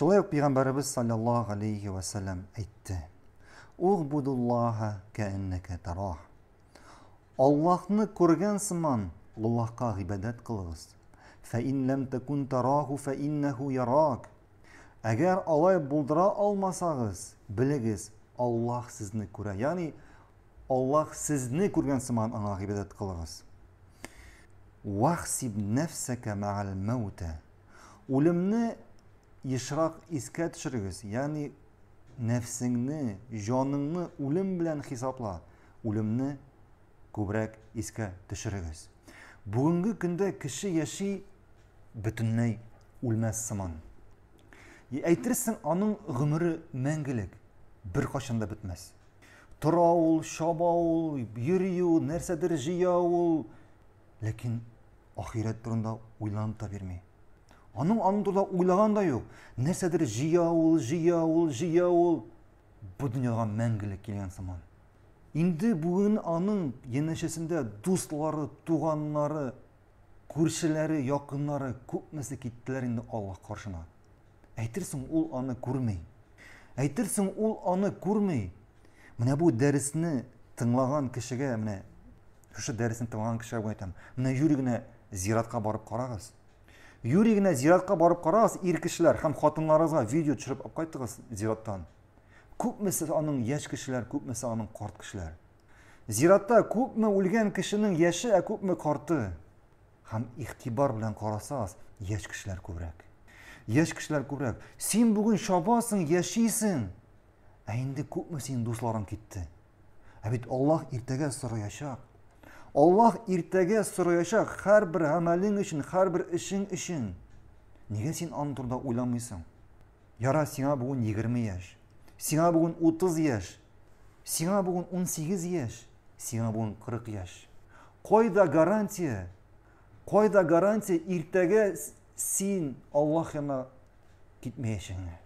шулай ук пайгамбарыбыз саллаллаху алейхи вассалам әйтте. Угбудуллаха кааннака тарах аллаһны күргән сыман аллаһка ғибадат ярак әгәр алай булдыра алмасагыз белегез аллаһ сезне күрә. Ягъни аллаһ сезне күргән сыман аңа ғибадат кылыгыз. Вахсиб нәфсәкә мәгәл мәүтә үлемне ешрак искә төшерегез ягъни нәфсеңне җаныңны үлем белән хисапла үлемне күбрәк искә төшерегез бүгенге көндә кеше яши бөтенләй үлмәс сыман әйтерсең аның гомере мәңгелек беркайчан да бетмәс тора ул чаба ул йөри ул нәрсәдер җыя ул ләкин ахирәт турында уйланып та бирми аның аның турында уйлаган да юк. Нәрсәдер җыя ул җыя ул җыя ул бу дөньяга мәңгелек килгән сыман инде бүген аның янәшәсендә дуслары туганнары күршеләре якыннары күпмесе киттеләр инде аллаһ каршына. Әйтерсең ул аны күрмәй әйтерсең ул аны бу дәресне тыңлаган кешегә менә шушы дәресне тыңлаган кешегә бүген әйтәм. Менә юри генә зиратка барып карагыз. Юри генә зиратка барып карагыз ир кешеләр һәм хатыннарыгызга видео төшереп алып кайтыгыз зираттан. Күпмесе аның яшь кешеләр күпмесе аның карт кешеләр. Зиратта күпме үлгән кешенең яше ә күпме карты? Һәм игътибар белән карасагыз яшь кешеләр күбрәк. Яшь кешеләр күбрәк. Син бүген чабасың яшисең. Ә инде күпме синең дусларың китте? Ә бит аллаһ иртәгә сораячак аллаһ иртәгә сораячак һәрбер гамәлең өчен һәрбер эшең өчен нигә син аның турында уйламыйсың яра сиңа бүген егерме яшь сиңа бүген 30 яшь сиңа бүген 18 яшь сиңа бүген 40 яшь қойда гарантия қойда гарантия иртәгә син аллаһ янына китмәячәгеңә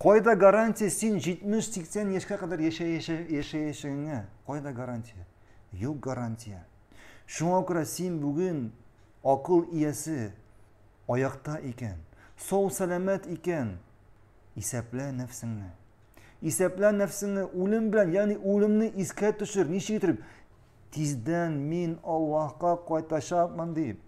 қойда гарантия син 70-80 яшькә кадәр яшәячәгеңә кайда гарантия юк гарантия шуңа күрә син бүген акыл иясе аякта икән сау сәламәт икән исәплә нәфсеңне исәплә нәфсеңне үлем белән ягъни үлемне искә төшер ничек итеп тиздән мин аллаһка кайтачакмын дип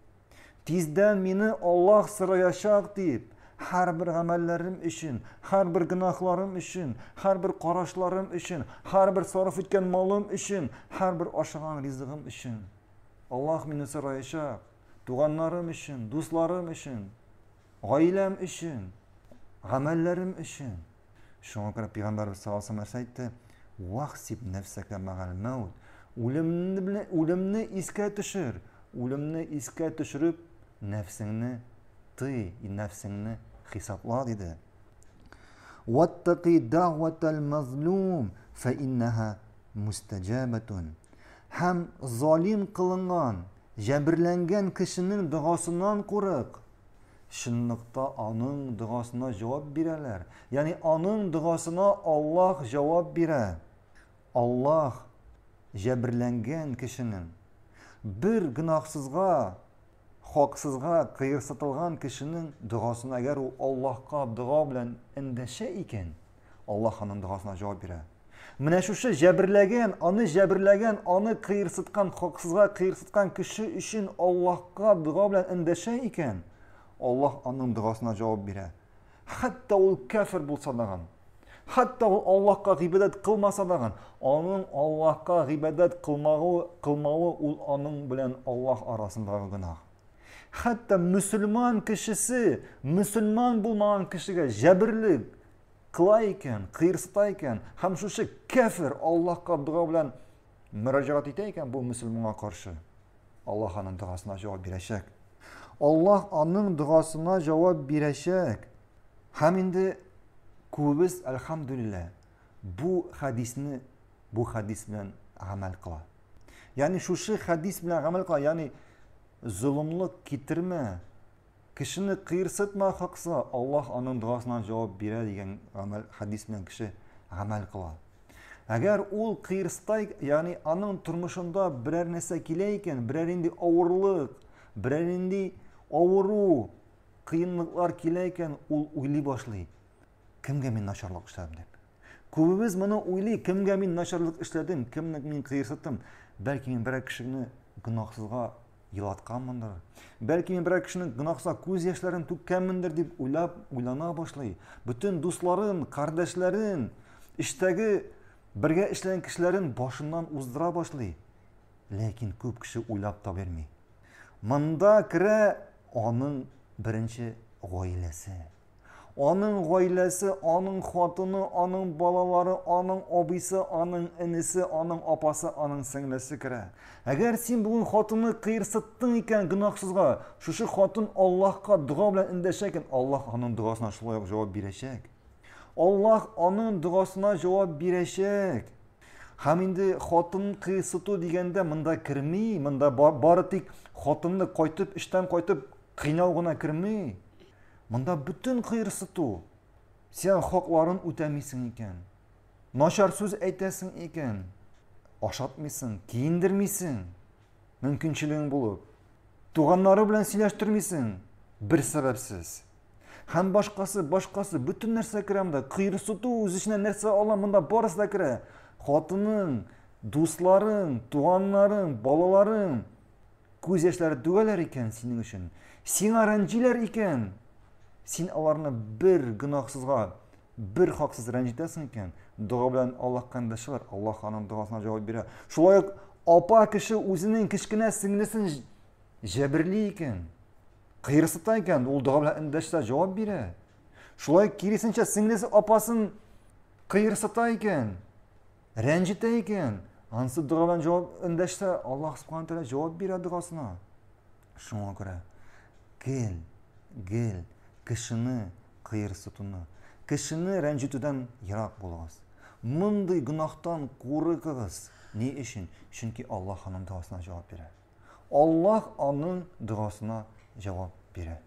тиздән мине аллаһ сораячак дип һәрбер гамәлләрем өчен һәрбер гөнаһларым өчен һәрбер карашларым өчен һәрбер сарыф иткән малым өчен һәрбер ашаган ризыгым өчен аллаһ мине сораячак туганнарым өчен дусларым өчен гаиләм өчен гамәлләрем өчен Шуңа күрә Пәйгамбәрбез саллаллаһу алейһи ва әйтте: "Вахсиб нәфсәкә магал маут." Үлемне белән үлемне искә төшер. Үлемне искә төшереп, нәфсеңне тый, нәфсеңне хисапла диде. "Ваттaqi дa'ватал мазлум, фа иннаха мустаҗабатун." Һәм залим кылынган, җәберләнгән кешенең дуасыннан курык. шынлыкта аның дұғасына жауап бирәләр. Яғни аның дұғасына Аллаһ жауап бирә. Аллаһ жәбірләнгән кешенең бер гөнаһсызга, хаксызга кыерсытылган кешенең дұғасына әгәр ул Аллаһка дұға белән эндәшә икән, Аллаһ аның дұғасына жауап бирә. Менә шушы жәберләгән, аны жәберләгән, аны кыерсыткан, хаксызга кыерсыткан кеше өчен Аллаһка дұға белән эндәшә икән, Аллаһ аның дуасына җавап бирә. Хәтта ул кафир булса да, хәтта ул Аллаһка гыйбадат кылмаса да, аның Аллаһка гыйбадат кылмагы, кылмавы ул аның белән Аллаһ арасындагы гына. Хәтта мусульман кешесе, мусульман булмаган кешегә җәберлек кыла икән, кыйрсыта икән, һәм шушы кафир Аллаһка дуа белән мөрәҗәгать итә икән бу мусульманга каршы. Аллаһ аның дуасына җавап бирәчәк. Аллаһ аның дуасына җавап бирәчәк. Һәм инде күбез әлхамдулилла бу хадисне бу хадис белән гамәл кыла. Ягъни шушы хадис белән гамәл кыла, ягъни зулымлык китермә, кешене кыйрсытма хакса, Аллаһ аның дуасына җавап бирә дигән гамәл хадис белән кеше гамәл кыла. Әгәр ул кыйрстай, ягъни аның тормышында берәр нәрсә килә икән, берәр инде авырлык, берәр инде авыру кыйынлыклар килә икән ул уйлый башлый кемгә мин начарлык эшләдем дип күбебез моны уйлый кемгә мин начарлык эшләдем кемне мин кыерсыттым бәлки мин берәр кешене гөнаһсызга елатканмындыр бәлки мин берәр кешенең гөнаһсызга күз яшьләрен түккәнмендер дип уйлап уйлана башлый бөтен дусларын кардәшләрен эштәге бергә эшләгән кешеләрен башыннан уздыра башлый ләкин күп кеше уйлап та берми монда керә аның беренче гаиләсе Аның гаиләсе аның хатыны аның балалары аның абыйсы аның энесе аның апасы аның сеңлесе керә. Әгәр син бүген хатынны кыерсыттың икән гөнаһсызга шушы хатын аллаһка дуга белән эндәшә икән аллаһ аның дугасына шулай ук җавап бирәчәк. Аллаһ аның дугасына җавап бирәчәк. Һәм инде хатын кыерсыту дигәндә монда керми монда бары тик хатынны кайтып эштән кайтып кыйнау гына керми. Монда бүтін қиырсыту. Сен хокларын үтәмисең икән. Начар сүз әйтәсең икән. Ашатмыйсың, киендермисең. Мөмкинчелегең булып. Туганнары белән сөйләштермисең. Бер сәбәпсез. Һәм башкасы, башкасы бүтән нәрсә керә монда. Кыйрсыту үз иченә нәрсә ала монда барысы да керә. Хатының, дусларың, туганнарың, балаларың күз яшьләре түгәләр икән синең өчен. Сиңа рәнҗиләр икән. Син аларны бер гөнаһсызга, бер хаксыз рәнҗитәсең икән, дуа белән Аллаһка эндәшәләр, Аллаһ аның дуасына җавап бирә. Шулай ук апа кеше үзенең кечкенә сеңлесен җәберли икән, кыйрсыта икән, ул дуа белән җавап бирә. Шулай киресенчә сеңлесе апасын кыйрсыта икән, рәнҗитә икән, ансы дуа белән җавап эндәшсә, Аллаһ субханә тәала җавап бирә дуасына. Шуңа күрә. Гел, гел кешене кыйырсытуны кешене рәнҗетүдән ерак булыгыз мондый гөнаһтан курыкыгыз ни өчен чөнки аллаһ аның дуасына җавап бирә аллаһ аның дуасына җавап бирә